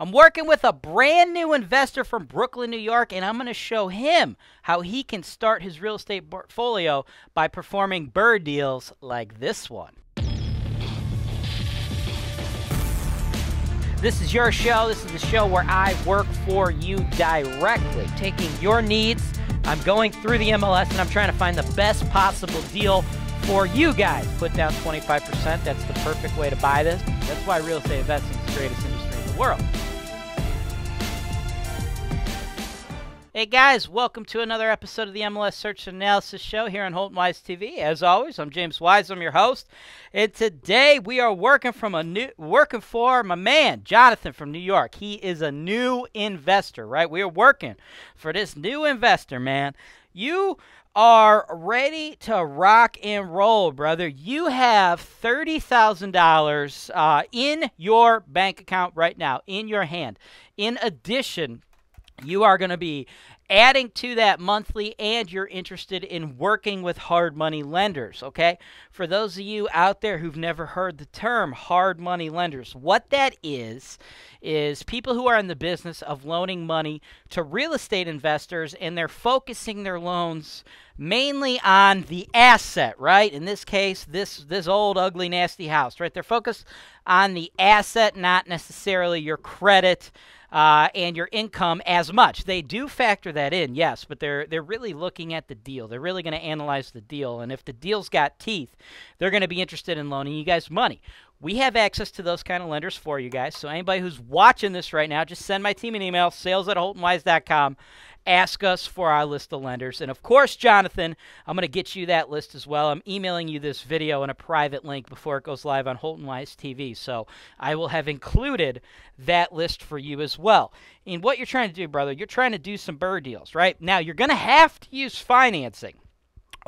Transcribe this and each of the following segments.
I'm working with a brand new investor from Brooklyn, New York, and I'm going to show him how he can start his real estate portfolio by performing BRRRR deals like this one. This is your show. This is the show where I work for you directly, taking your needs. I'm going through the MLS and I'm trying to find the best possible deal for you guys. Put down 25%. That's the perfect way to buy this. That's why real estate investing is the greatest industry in the world. Hey guys, welcome to another episode of the MLS Search and Analysis Show here on Holton Wise TV. As always, I'm James Wise. I'm your host, and today we are working from a new working for my man Jonathan from New York. He is a new investor, right? We are working for this new investor, man. You are ready to rock and roll, brother. You have $30,000 uh, in your bank account right now, in your hand. In addition, you are going to be adding to that monthly and you're interested in working with hard money lenders, okay? For those of you out there who've never heard the term hard money lenders, what that is is people who are in the business of loaning money to real estate investors and they're focusing their loans mainly on the asset, right? In this case, this this old ugly nasty house, right? They're focused on the asset, not necessarily your credit uh, and your income as much. They do factor that in, yes, but they're they're really looking at the deal. They're really going to analyze the deal, and if the deal's got teeth, they're going to be interested in loaning you guys money. We have access to those kind of lenders for you guys. So anybody who's watching this right now, just send my team an email, sales at holtonwise.com, ask us for our list of lenders. And of course, Jonathan, I'm going to get you that list as well. I'm emailing you this video in a private link before it goes live on Holton Wise TV. So I will have included that list for you as well. And what you're trying to do, brother, you're trying to do some BRRRR deals, right? Now, you're going to have to use financing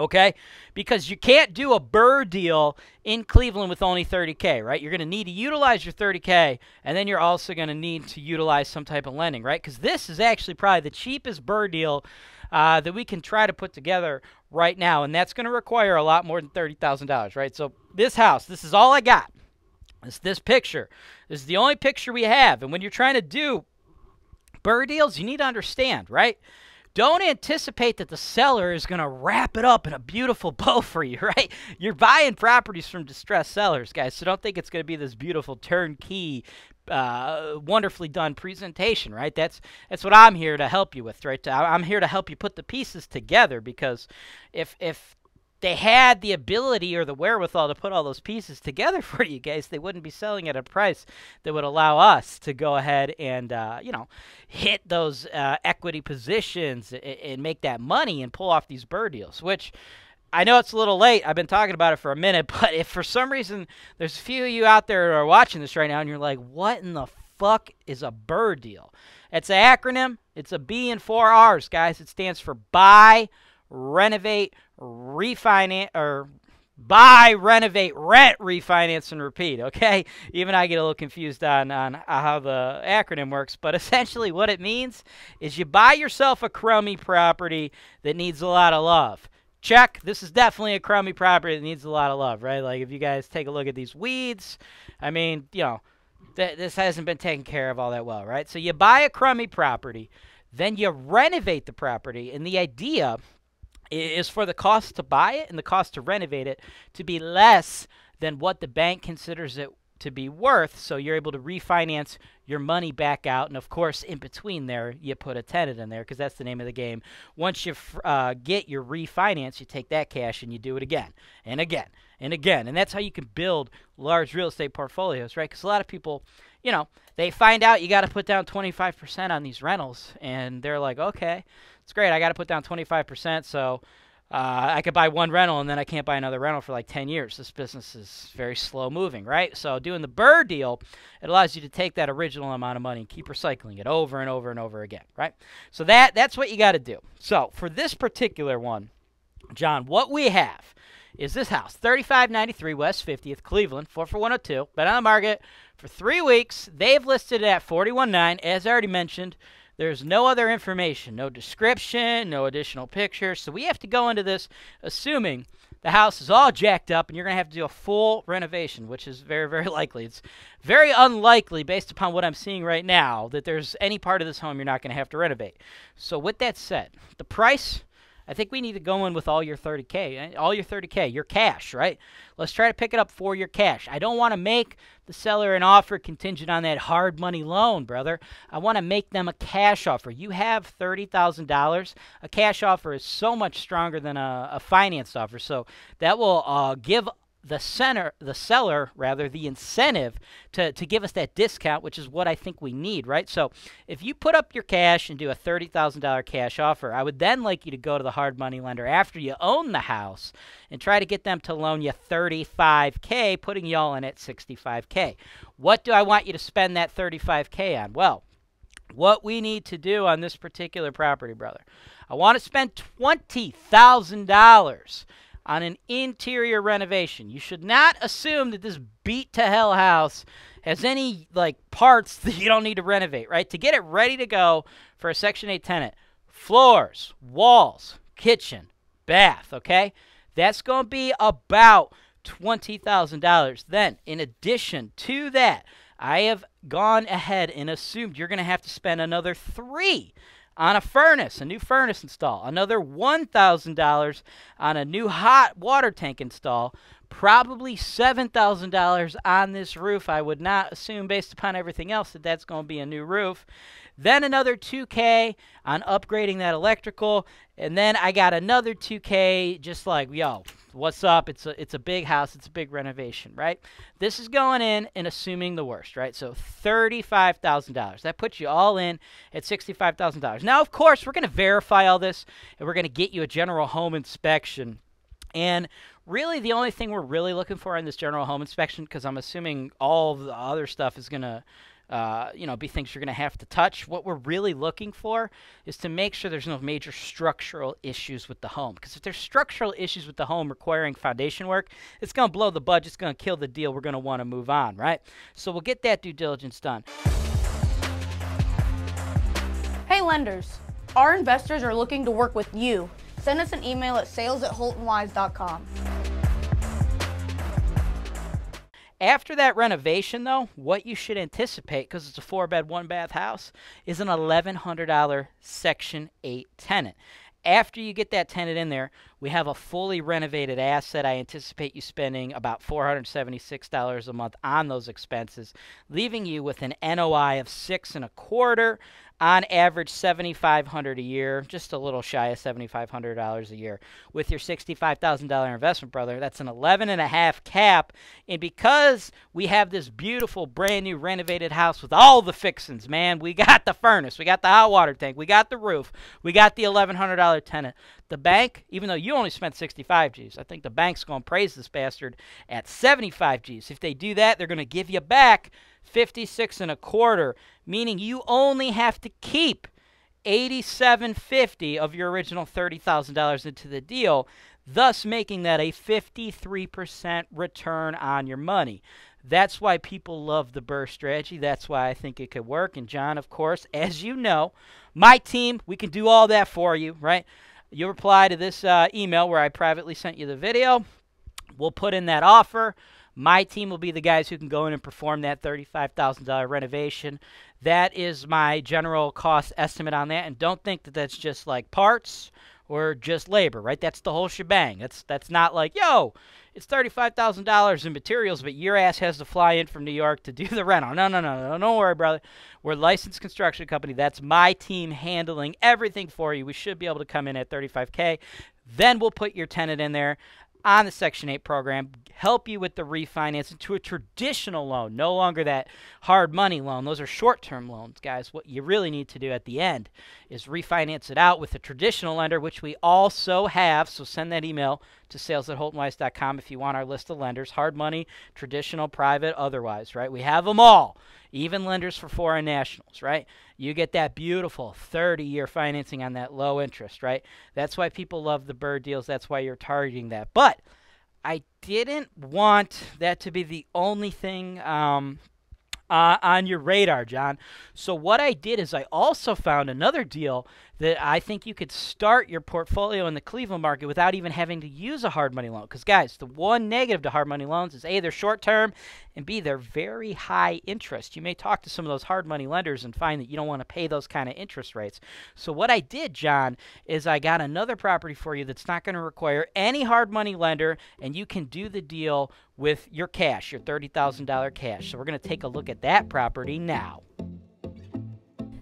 okay? Because you can't do a BRRRR deal in Cleveland with only 30K, right? You're going to need to utilize your 30K, and then you're also going to need to utilize some type of lending, right? Because this is actually probably the cheapest BRRRR deal uh, that we can try to put together right now, and that's going to require a lot more than $30,000, right? So this house, this is all I got. It's this picture. This is the only picture we have, and when you're trying to do BRRRR deals, you need to understand, right? Don't anticipate that the seller is going to wrap it up in a beautiful bow for you, right? You're buying properties from distressed sellers, guys, so don't think it's going to be this beautiful turnkey uh, wonderfully done presentation, right? That's that's what I'm here to help you with, right? I'm here to help you put the pieces together because if if they had the ability or the wherewithal to put all those pieces together for you guys, they wouldn't be selling at a price that would allow us to go ahead and, uh, you know, hit those uh, equity positions and, and, make that money and pull off these BRRRR deals, which I know it's a little late. I've been talking about it for a minute, but if for some reason there's a few of you out there who are watching this right now and you're like, what in the fuck is a BRRRR deal? It's an acronym. It's a B and four R's, guys. It stands for buy, renovate, refinance, or buy, renovate, rent, refinance, and repeat. Okay, even I get a little confused on on how the acronym works, but essentially what it means is you buy yourself a crummy property that needs a lot of love. Check. This is definitely a crummy property that needs a lot of love, right? Like if you guys take a look at these weeds, I mean, you know, th- this hasn't been taken care of all that well, right? So you buy a crummy property, then you renovate the property, and the idea is for the cost to buy it and the cost to renovate it to be less than what the bank considers it to be worth. So you're able to refinance your money back out. And of course, in between there, you put a tenant in there because that's the name of the game. Once you uh, get your refinance, you take that cash and you do it again and again and again. And that's how you can build large real estate portfolios, right? Because a lot of people, you know, they find out you got to put down 25% on these rentals and they're like, okay, it's great. I got to put down 25%. So uh, I could buy one rental and then I can't buy another rental for like 10 years. This business is very slow moving, right? So doing the BRRRR deal, it allows you to take that original amount of money and keep recycling it over and over and over again, right? So that that's what you got to do. So for this particular one, John, what we have is this house, 3593 West 50th, Cleveland, 44102. Been on the market for three weeks. They've listed it at 41.9, as I already mentioned. There's no other information, no description, no additional pictures. So we have to go into this assuming the house is all jacked up and you're going to have to do a full renovation, which is very, very likely. It's very unlikely, based upon what I'm seeing right now, that there's any part of this home you're not going to have to renovate. So, with that said, the price I think we need to go in with all your 30K, eh, all your 30K, your cash, right? Let's try to pick it up for your cash. I don't want to make the seller an offer contingent on that hard money loan, brother. I want to make them a cash offer. You have $30,000. A cash offer is so much stronger than a, a finance offer. So that will uh, give the center the seller rather the incentive to, to give us that discount which is what i think we need right? So if you put up your cash and do a $30000 cash offer i would then like you to go to the hard money lender after you own the house and try to get them to loan you 35k putting you all in at 65k what do i want you to spend that 35k on? Well what we need to do on this particular property brother i want to spend $20000 on an interior renovation. You should not assume that this beat to hell house has any like parts that you don't need to renovate, right? To get it ready to go for a Section 8 tenant, floors, walls, kitchen, bath, okay? That's going to be about $20,000. Then, in addition to that, I have gone ahead and assumed you're going to have to spend another 3 on a furnace, a new furnace install, another $1,000 on a new hot water tank install, probably $7,000 on this roof. I would not assume, based upon everything else, that that's going to be a new roof. Then another 2K on upgrading that electrical. And then I got another 2K just like, yo, what's up? It's a, it's a big house. It's a big renovation, right? This is going in and assuming the worst, right? So $35,000. That puts you all in at $65,000. Now, of course, we're going to verify all this and we're going to get you a general home inspection. And really, the only thing we're really looking for in this general home inspection, because I'm assuming all the other stuff is going to uh, you know, be things you're going to have to touch. What we're really looking for is to make sure there's no major structural issues with the home. Because if there's structural issues with the home requiring foundation work, it's going to blow the budget, it's going to kill the deal. We're going to want to move on, right? So we'll get that due diligence done. Hey, lenders. Our investors are looking to work with you. Send us an email at sales at holtonwise.com. After that renovation, though, what you should anticipate, because it's a four bed, one bath house, is an $1,100 Section 8 tenant. After you get that tenant in there, we have a fully renovated asset. I anticipate you spending about $476 a month on those expenses, leaving you with an NOI of six and a quarter, on average 7500 a year just a little shy of $7500 a year. With your $65000 investment brother that's an 11 and a half cap. And because we have this beautiful brand new renovated house with all the fixings man we got the furnace we got the hot water tank we got the roof we got the $1100 tenant. The bank even though you only spent 65 g's i think the bank's going to praise this bastard at 75 g's if they do that they're going to give you back 56 and a quarter, meaning you only have to keep 8750 of your original $30,000 into the deal, thus making that a 53% return on your money. That's why people love the BRRRR strategy. That's why I think it could work. And John, of course, as you know, my team, we can do all that for you, right? You reply to this uh, email where I privately sent you the video. We'll put in that offer. My team will be the guys who can go in and perform that $35,000 renovation. That is my general cost estimate on that. And don't think that that's just like parts or just labor, right? That's the whole shebang. That's that's not like, yo, it's $35,000 in materials, but your ass has to fly in from New York to do the rental. No, no, no, no, don't worry, brother. We're licensed construction company. That's my team handling everything for you. We should be able to come in at 35K. Then we'll put your tenant in there on the Section 8 program, help you with the refinance into a traditional loan, no longer that hard money loan. Those are short term loans, guys. What you really need to do at the end is refinance it out with a traditional lender, which we also have. So send that email to sales at holtonwise.com if you want our list of lenders hard money, traditional, private, otherwise, right? We have them all even lenders for foreign nationals, right? You get that beautiful 30 year financing on that low interest, right? That's why people love the BRRRR deals. That's why you're targeting that. But I didn't want that to be the only thing um, uh, on your radar, John. So, what I did is I also found another deal that I think you could start your portfolio in the Cleveland market without even having to use a hard money loan. Because, guys, the one negative to hard money loans is A, they're short term, and B, they're very high interest. You may talk to some of those hard money lenders and find that you don't want to pay those kind of interest rates. So, what I did, John, is I got another property for you that's not going to require any hard money lender, and you can do the deal with your cash, your $30,000 cash. So, we're going to take a look at that property now.